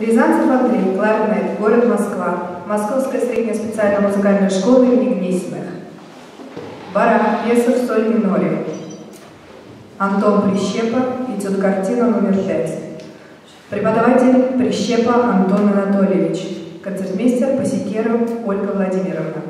Рязанцев Андрей, кларнет, город Москва, Московская средняя специальная музыкальная школа имени Гнесиных. Барах, пьеса в соль миноре. Антон Прищепа, идет картина номер пять. Преподаватель Прищепа Антон Анатольевич. Концертмейстер Пасикеров Ольга Владимировна.